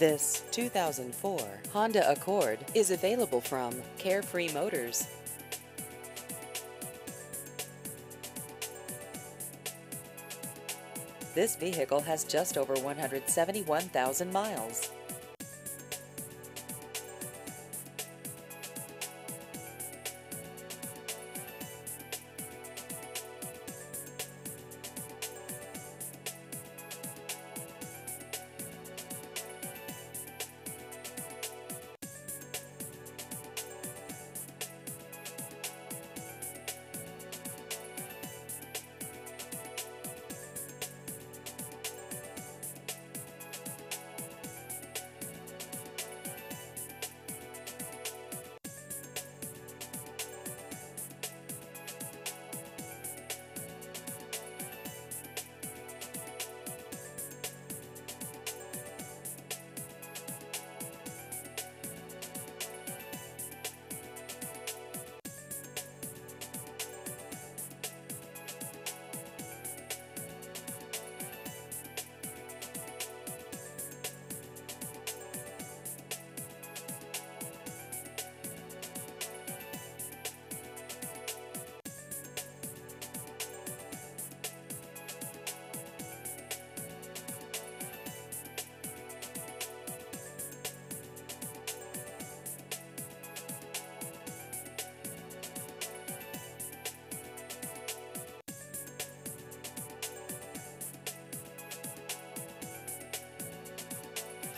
This 2004 Honda Accord is available from Carefree Motors. This vehicle has just over 171,000 miles.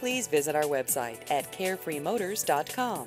Please visit our website at carefreemotors.com.